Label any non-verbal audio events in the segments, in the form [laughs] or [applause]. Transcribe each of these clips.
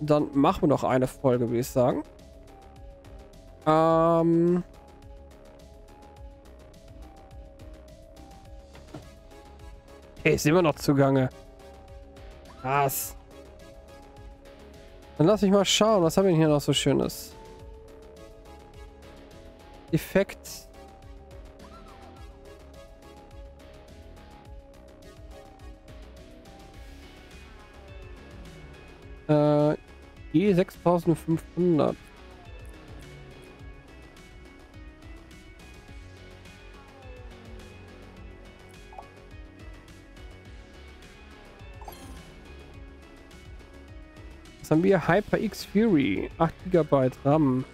Dann machen wir noch eine Folge, würde ich sagen. Ähm... Hey, ist immer noch zugange. Was? Dann lass mich mal schauen, was haben wir denn hier noch so Schönes? Effekt. E6500. Was haben wir? HyperX Fury. 8 GB RAM.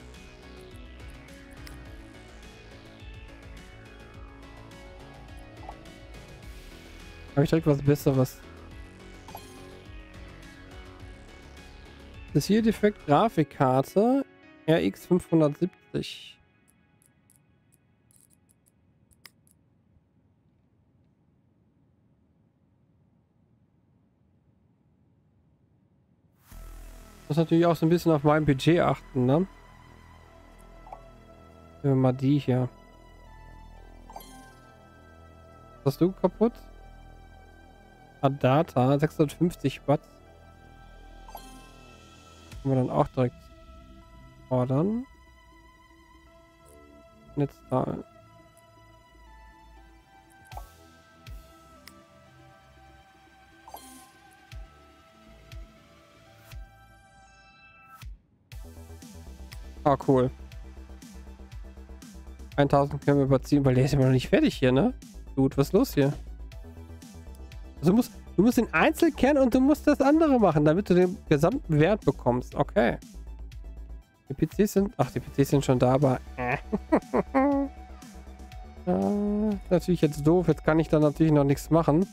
Habe ich direkt was Besseres. Das hier defekt Grafikkarte RX 570. Muss natürlich auch so ein bisschen auf mein Budget achten, ne? Nehmen wir mal die hier. Hast du kaputt? Adata, 650 Watt. Können wir dann auch direkt ordern. Netzteil. Ah, cool. 1000 können wir überziehen, weil der ist immer noch nicht fertig hier, ne? Gut, was ist los hier? Also du musst, du musst den Einzelkern und du musst das andere machen, damit du den gesamten Wert bekommst. Okay. Die PCs sind... Ach, die PCs sind schon da, aber... Äh. [laughs] äh, natürlich jetzt doof. Jetzt kann ich da natürlich noch nichts machen.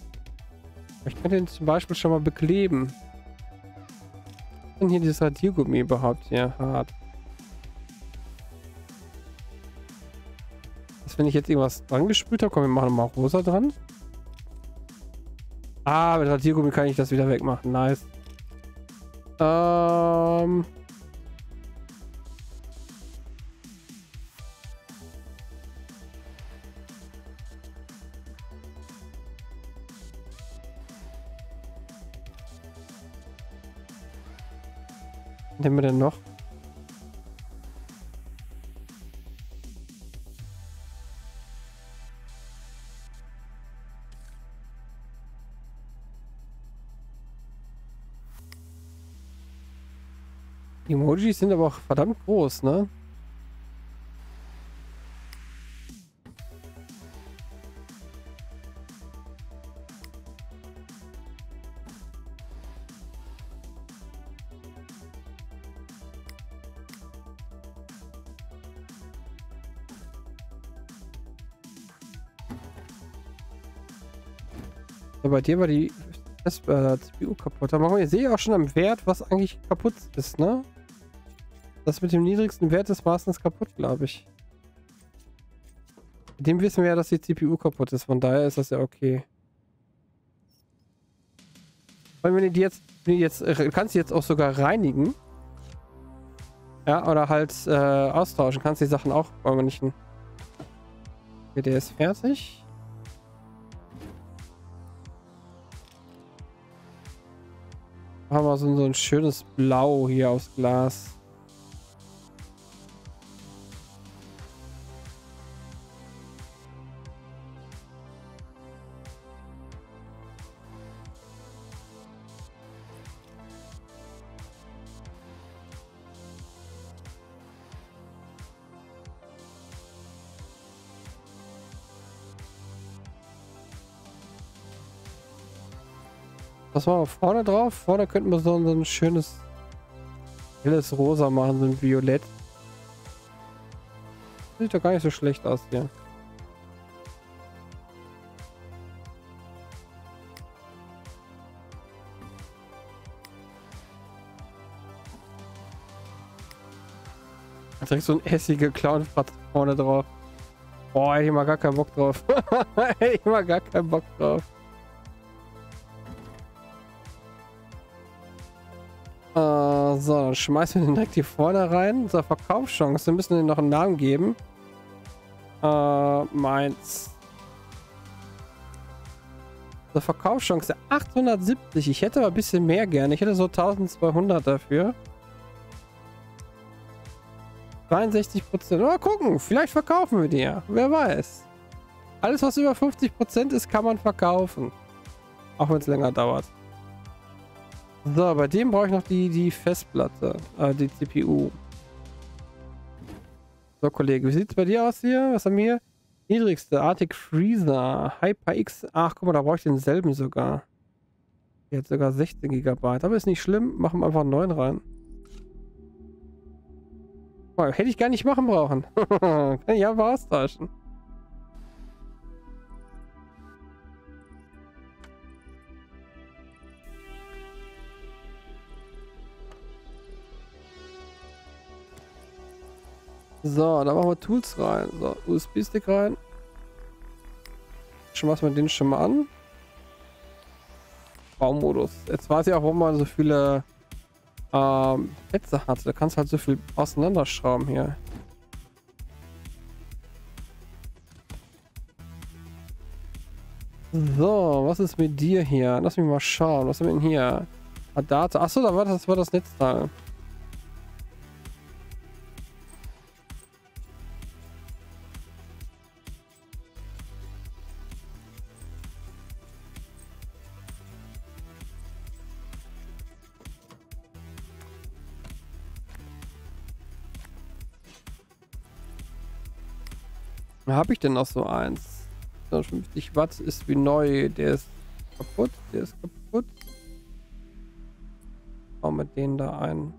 Ich kann den zum Beispiel schon mal bekleben. Was ist denn hier dieses Radiergummi überhaupt hier hart? Was, wenn ich jetzt irgendwas dran gespült habe? Komm, wir machen mal rosa dran. Ah, mit Radiergummi kann ich das wieder wegmachen. Nice. Ähm... Nehmen wir denn noch? Die Emojis sind aber auch verdammt groß, ne? Ja, bei dir war die das, äh, CPU kaputt. Wir, ich sehe auch schon am Wert, was eigentlich kaputt ist, ne? Das mit dem niedrigsten Wert ist meistens kaputt, glaube ich. Dem wissen wir ja, dass die CPU kaputt ist. Von daher ist das ja okay. Weil wenn du die jetzt, wenn du jetzt, äh, kannst du jetzt auch sogar reinigen. Ja, oder halt äh, austauschen. Kannst die Sachen auch, nicht. Okay, der ist fertig. Haben wir so, so ein schönes Blau hier aus Glas. Was machen wir vorne drauf? Vorne könnten wir so, so ein schönes helles Rosa machen, so ein Violett. Sieht doch gar nicht so schlecht aus hier. Direkt so ein essige Clownfratz vorne drauf. Boah, ich mal gar keinen Bock drauf. [laughs] ich mal gar keinen Bock drauf. Äh, so, dann schmeißen wir den direkt hier vorne rein. So, Verkaufschance. Wir müssen den noch einen Namen geben. Äh, meins. So, Verkaufschance 870. Ich hätte aber ein bisschen mehr gerne. Ich hätte so 1200 dafür. 62 Prozent. Mal gucken, vielleicht verkaufen wir die ja. Wer weiß. Alles, was über 50 Prozent ist, kann man verkaufen. Auch wenn es länger dauert. So, bei dem brauche ich noch die, die Festplatte. Äh, die CPU. So, Kollege, wie sieht es bei dir aus hier? Was haben wir? Niedrigste, Arctic Freezer, HyperX. Ach, guck mal, da brauche ich denselben sogar. Jetzt sogar 16 GB. Aber ist nicht schlimm, machen wir einfach einen neuen rein. Oh, hätte ich gar nicht machen brauchen. [laughs] Kann ich einfach austauschen. So, da machen wir Tools rein. So, USB-Stick rein. Schmeißen wir den schon mal an. Baumodus. Jetzt weiß ich auch, warum man so viele ähm, Plätze hat. Da kannst du halt so viel auseinanderschrauben hier. So, was ist mit dir hier? Lass mich mal schauen. Was haben wir denn hier? Adata. Achso, da war das war das Netzteil. Habe ich denn noch so eins? 50 Watt ist wie neu. Der ist kaputt. Der ist kaputt. Bauen wir den da ein.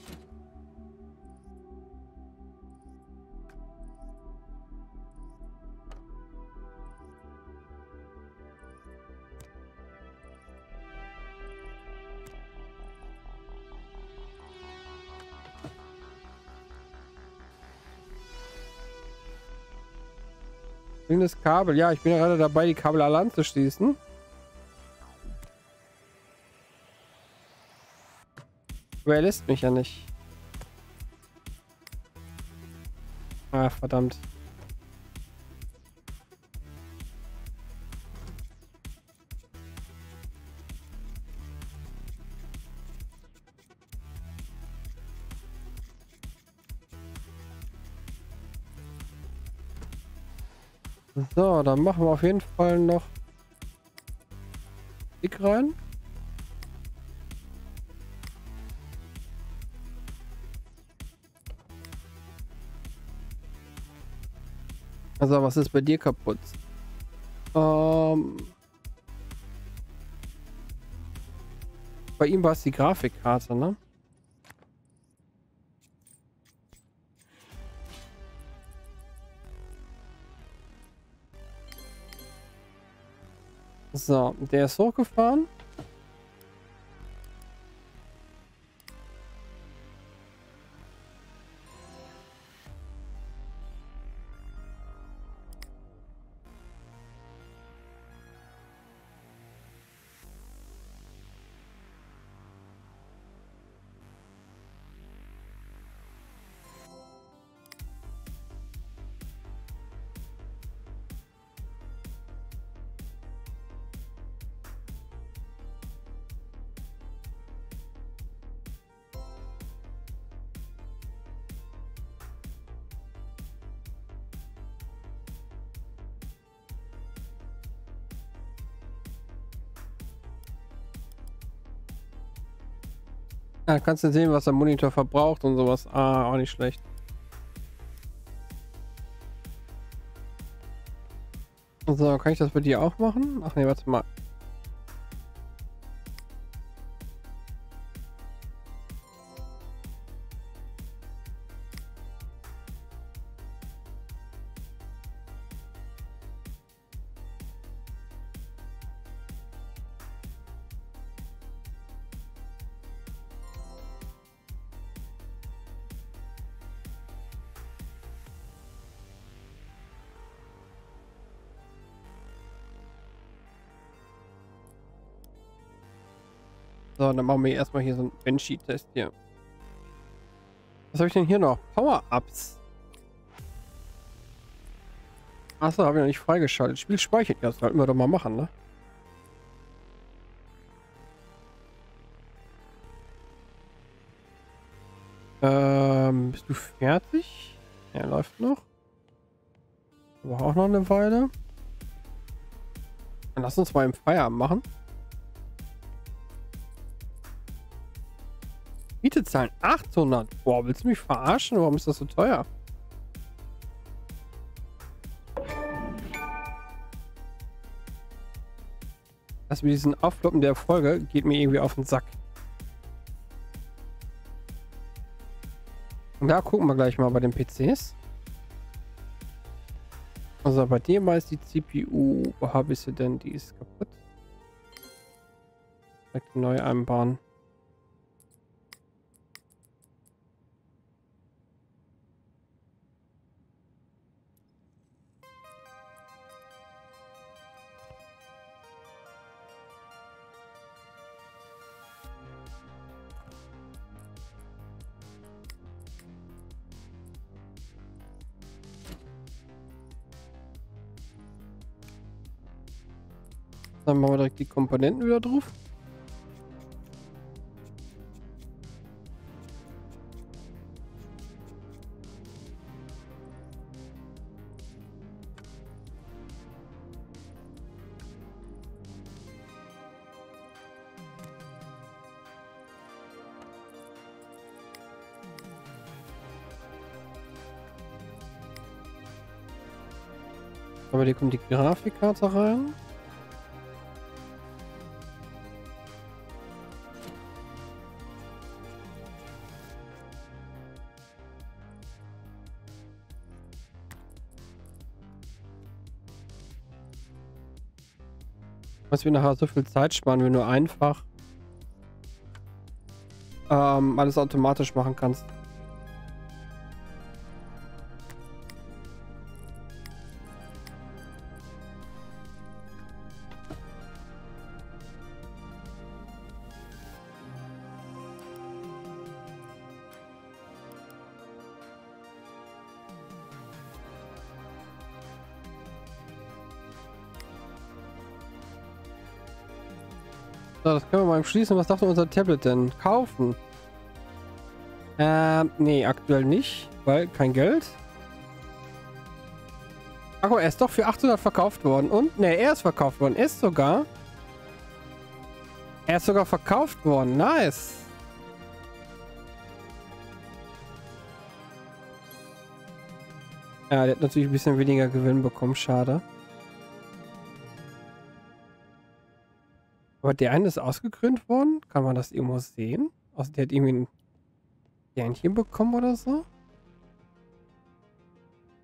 Grünes Kabel. Ja, ich bin gerade dabei, die Kabel alle anzuschließen. Aber er lässt mich ja nicht. Ah, verdammt. So, dann machen wir auf jeden Fall noch dick rein. Also, was ist bei dir kaputt? Ähm bei ihm war es die Grafikkarte, ne? So, der ist hochgefahren. Ja, kannst du sehen, was der Monitor verbraucht und sowas. Ah, auch nicht schlecht. So, kann ich das bei dir auch machen? Ach nee, warte mal. So, dann machen wir erstmal hier so einen Banshee-Test hier. Was habe ich denn hier noch? Power-Ups. Achso, habe ich noch nicht freigeschaltet. Spiel speichert. Ja, das sollten wir doch mal machen, ne? Ähm, bist du fertig? Er läuft noch. Aber auch noch eine Weile. Dann lass uns mal im Feierabend machen. Zahlen 800. Boah, willst du mich verarschen? Warum ist das so teuer? Das mit diesen Aufploppen der Folge geht mir irgendwie auf den Sack. Und da gucken wir gleich mal bei den PCs. Also bei dem es die CPU. Wo habe ich sie denn? Die ist kaputt. Direkt neu einbauen. Dann machen wir direkt die Komponenten wieder drauf. Aber hier kommt die Grafikkarte rein. Wir nachher so viel Zeit sparen, wenn du einfach ähm, alles automatisch machen kannst. So, das können wir mal schließen. Was dachte unser Tablet denn? Kaufen. Ähm, nee, aktuell nicht, weil kein Geld. Ach, er ist doch für 800 verkauft worden. Und, ne, er ist verkauft worden. Ist sogar... Er ist sogar verkauft worden. Nice. Ja, der hat natürlich ein bisschen weniger Gewinn bekommen. Schade. Aber der eine ist ausgekrönt worden. Kann man das irgendwo sehen? Also der hat irgendwie ein Sternchen bekommen oder so.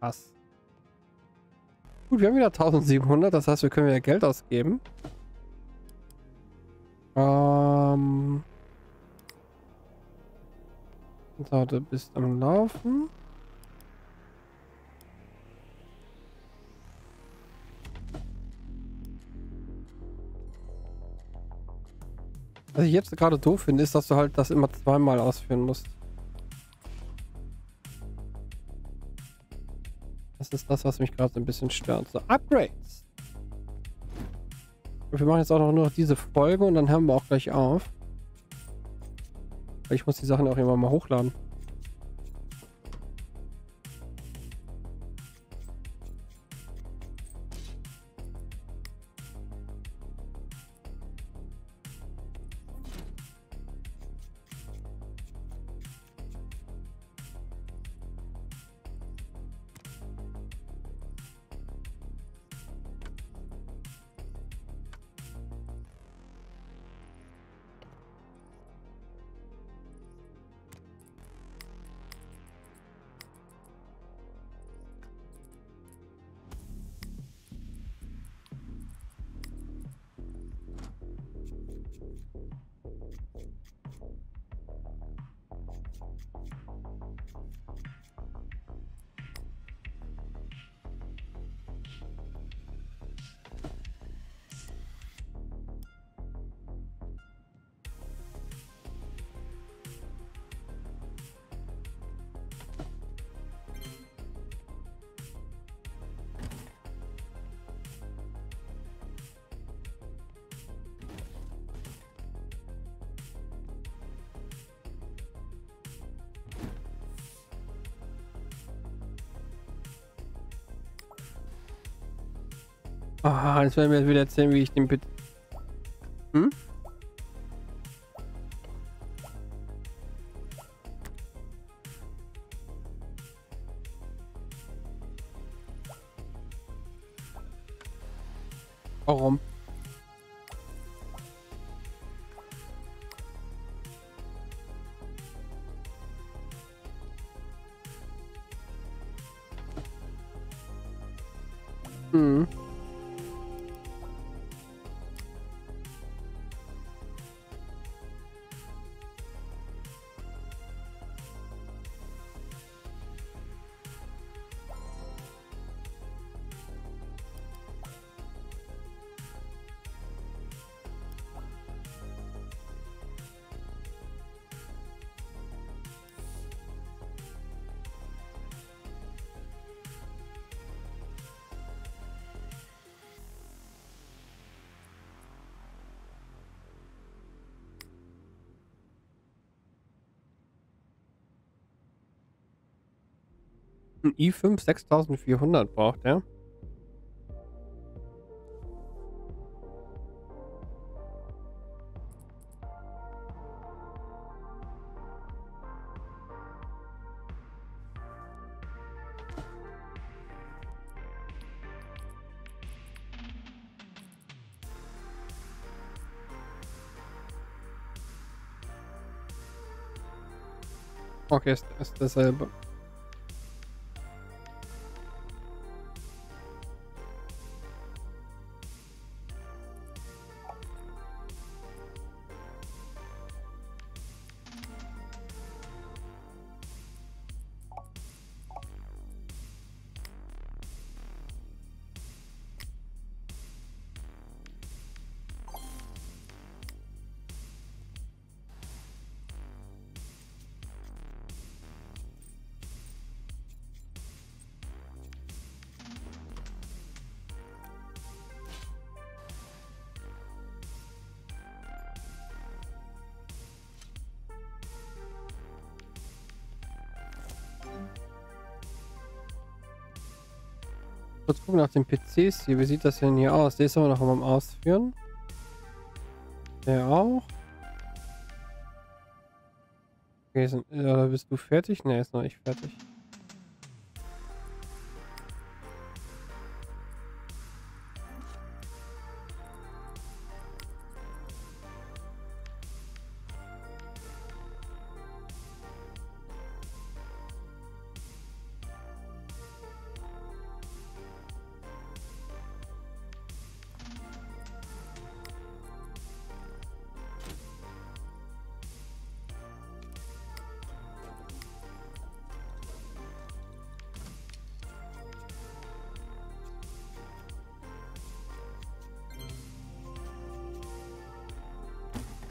Was? Gut, wir haben wieder 1700. Das heißt, wir können wieder Geld ausgeben. Ähm... So, du bist am Laufen. Was ich jetzt gerade doof finde, ist, dass du halt das immer zweimal ausführen musst. Das ist das, was mich gerade ein bisschen stört. So, Upgrades. Und wir machen jetzt auch noch nur diese Folge und dann hören wir auch gleich auf. Weil ich muss die Sachen auch immer mal hochladen. Ah, jetzt werden wir wieder erzählen, wie ich den Bit. Hm? Warum? Ein i5 6400 braucht er. Okay, ist, ist dasselbe. Kurz gucken nach den PCs hier. Wie sieht das denn hier aus? Der ist aber noch am Ausführen. Der auch. Okay, sind, äh, bist du fertig? Ne, ist noch nicht fertig.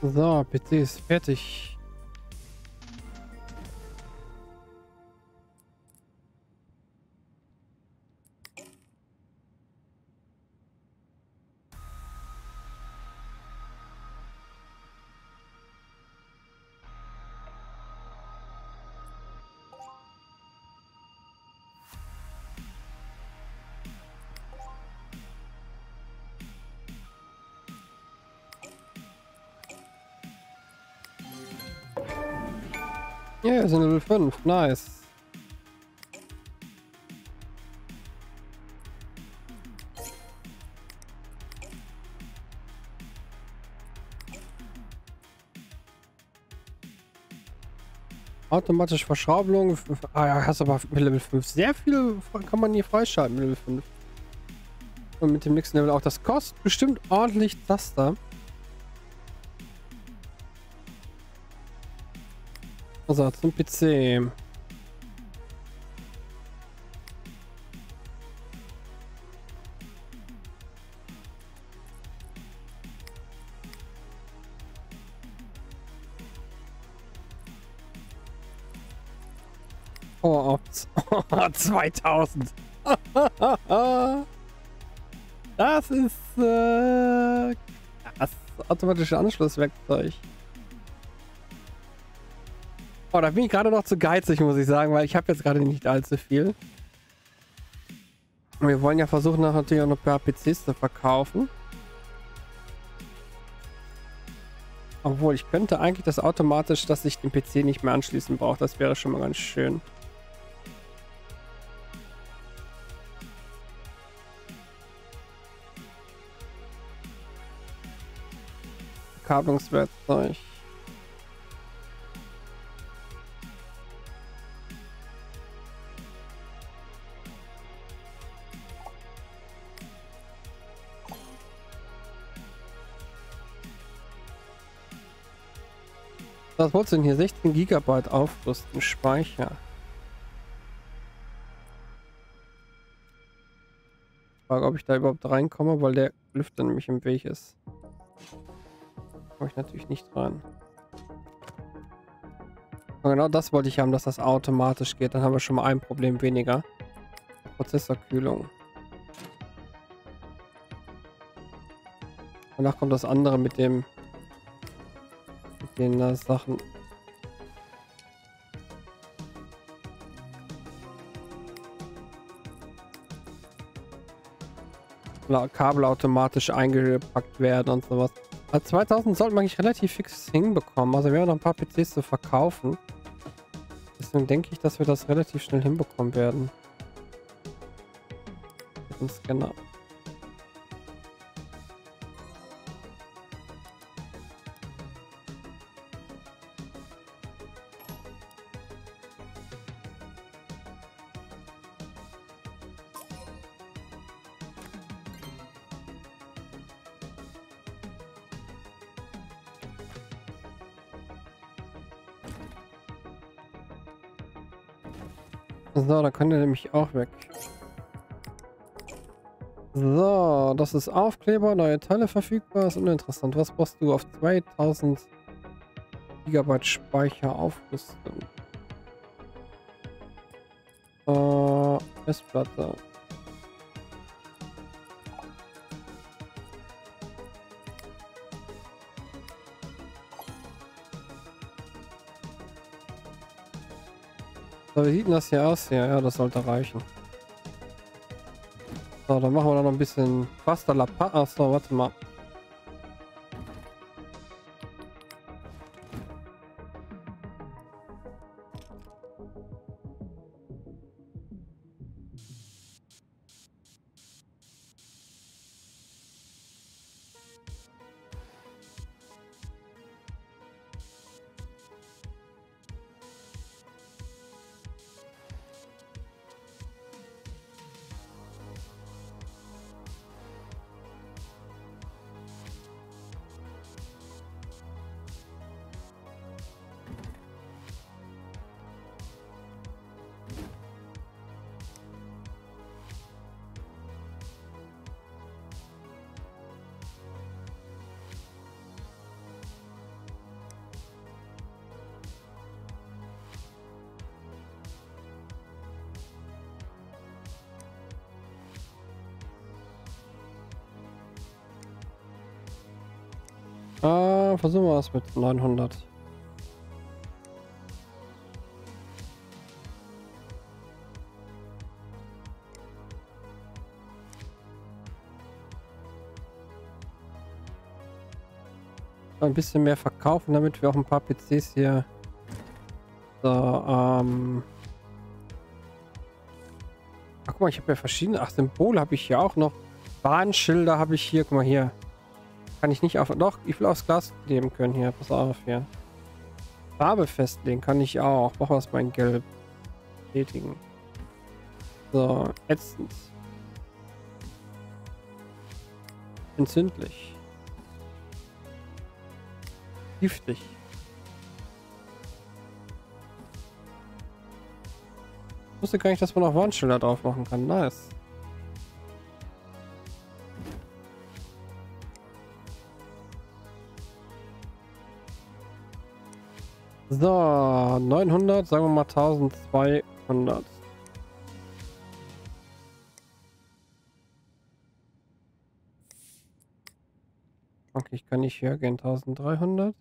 So, PC ist fertig. Yeah, sind Level 5. Nice. Automatische Verschraubelung. Ah ja, hast aber mit Level 5 sehr viel kann man hier freischalten mit Level 5. Und mit dem nächsten Level auch. Das kostet bestimmt ordentlich das da. Also zum PC. Oh, 2000. das ist äh, das automatische Anschlusswerkzeug. Oh, da bin ich gerade noch zu geizig, muss ich sagen, weil ich habe jetzt gerade nicht allzu viel. Wir wollen ja versuchen, natürlich auch noch ein paar PCs zu verkaufen. Obwohl, ich könnte eigentlich das automatisch, dass ich den PC nicht mehr anschließen brauche. Das wäre schon mal ganz schön. Kabelungswerkzeug. Was wolltest du denn hier? 16 GB aufrüsten, Speicher. Frage, ob ich da überhaupt reinkomme, weil der Lüfter nämlich im Weg ist. Komme ich natürlich nicht rein. Aber genau das wollte ich haben, dass das automatisch geht. Dann haben wir schon mal ein Problem weniger. Prozessorkühlung. Danach kommt das andere mit dem den äh, Sachen. Kabel automatisch eingepackt werden und sowas. Also 2000 sollten wir eigentlich relativ fix hinbekommen. Also wir haben noch ein paar PCs zu verkaufen. Deswegen denke ich, dass wir das relativ schnell hinbekommen werden. Mit dem Scanner. Kann der nämlich auch weg. So, das ist Aufkleber, neue Teile verfügbar. Ist uninteressant. Was brauchst du auf 2000 Gigabyte Speicher aufrüsten? Äh, Festplatte. So, wie sieht denn das hier aus? Ja, ja, das sollte reichen. So, dann machen wir noch ein bisschen Pasta la Achso, warte mal. Ah, versuchen wir es mit 900. Ein bisschen mehr verkaufen, damit wir auch ein paar PCs hier so, ähm Ach, guck mal, ich habe ja verschiedene. Ach, Symbole habe ich hier auch noch. Bahnschilder habe ich hier. Guck mal hier. Kann ich nicht auf... Doch, ich will aufs Glas kleben können hier. Pass auf hier. Farbe festlegen kann ich auch. Brauche was mein Gelb. Tätigen. So, ätzend. Entzündlich. Giftig. Ich wusste gar nicht, dass man auch Warnschilder drauf machen kann. Nice. So, 900, sagen wir mal 1200. Okay, ich kann nicht höher gehen, 1300.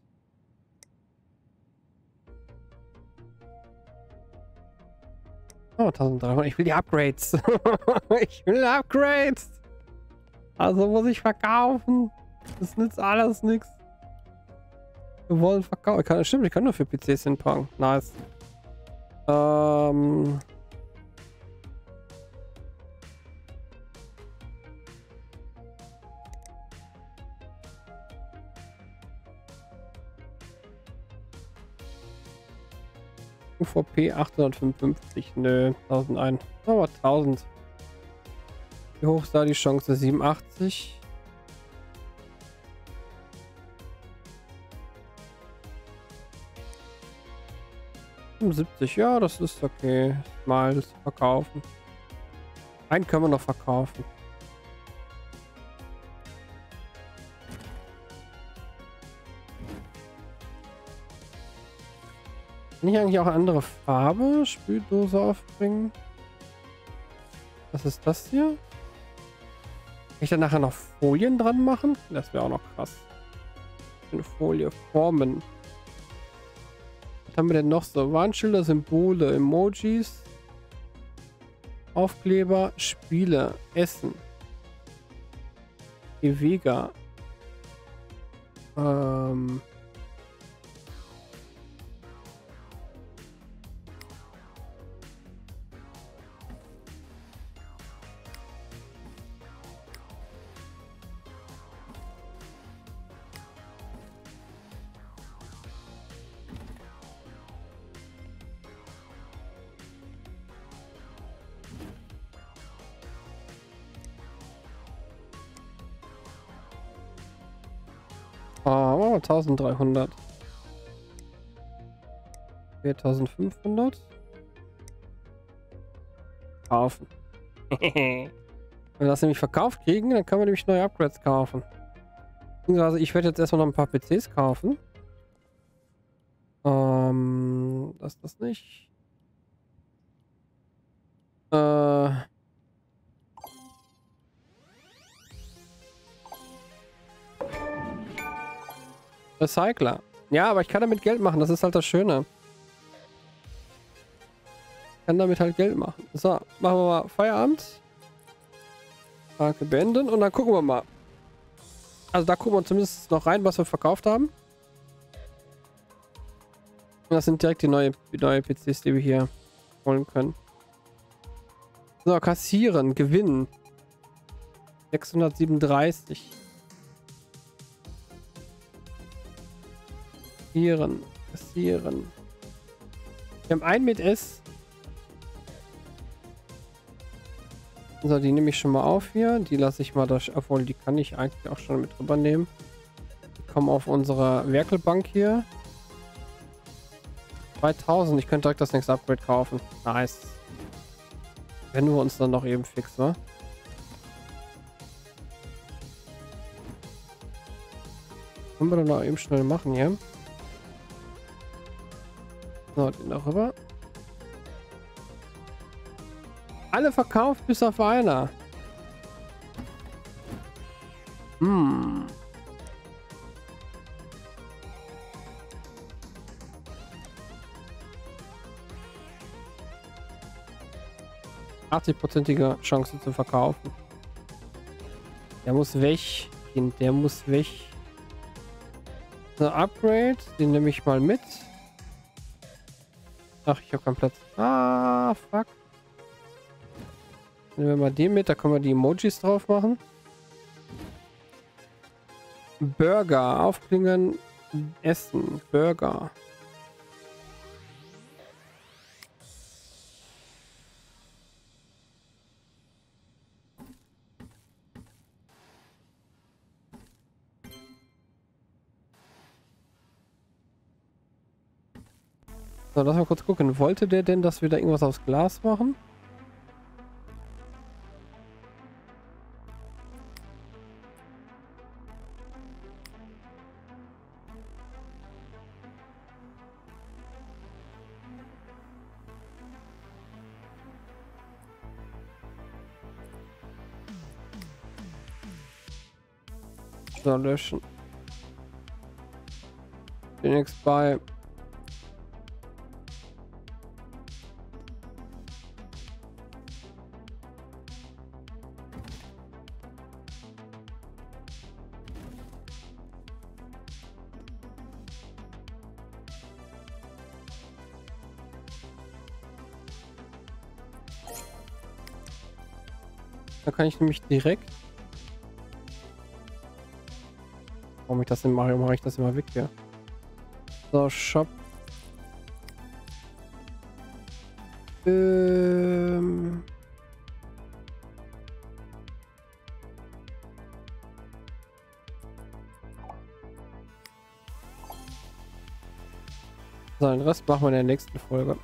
Oh, 1300. Ich will die Upgrades. [laughs] ich will Upgrades. Also muss ich verkaufen. Das nützt alles nichts. Wir wollen verkaufen. Kann, stimmt, ich kann nur für PCs hinpacken. Nice. Ähm. UVP 855. Nö, 1001. Aber 1000. Wie hoch ist da die Chance? 87. ja, das ist okay. Mal verkaufen. Einen können wir noch verkaufen. Kann ich eigentlich auch andere Farbe? Spüldose aufbringen? Was ist das hier? Kann ich dann nachher noch Folien dran machen? Das wäre auch noch krass. Eine Folie formen. Haben wir denn noch so? Warnschilder, Symbole, Emojis, Aufkleber, Spiele, Essen. Evega. Ähm. 1300. 4500. Kaufen. [laughs] Wenn wir das nämlich verkauft kriegen, dann können wir nämlich neue Upgrades kaufen. Also ich werde jetzt erstmal noch ein paar PCs kaufen. Ähm, das ist das nicht. Äh... Recycler. Ja, aber ich kann damit Geld machen. Das ist halt das Schöne. Ich kann damit halt Geld machen. So, machen wir mal Feierabend. Marke beenden und dann gucken wir mal. Also da gucken wir zumindest noch rein, was wir verkauft haben. Und das sind direkt die neue, die neue PCs, die wir hier holen können. So, kassieren, gewinnen. 637. Kassieren. Kassieren. Wir haben einen mit S. So, die nehme ich schon mal auf hier. Die lasse ich mal da, obwohl die kann ich eigentlich auch schon mit rübernehmen. Die kommen auf unsere Werkelbank hier. 2000. Ich könnte direkt das nächste Upgrade kaufen. Nice. Wenn wir uns dann noch eben fix, wa? Können wir dann noch eben schnell machen hier. So, den darüber. Alle verkauft bis auf einer. Hm. prozentige Chance zu verkaufen. Der muss weg, der muss weg. So, Upgrade, den nehme ich mal mit. Ach, ich habe keinen Platz. Ah, fuck. Nehmen wir mal den mit, da können wir die Emojis drauf machen. Burger, aufklingen, essen, Burger. So, lass mal kurz gucken. Wollte der denn, dass wir da irgendwas aus Glas machen? So, löschen. Jetzt bei kann ich nämlich direkt. Warum ich das denn mache, mache ich das immer weg hier. So, Shop. Ähm. So, Rest machen wir in der nächsten Folge.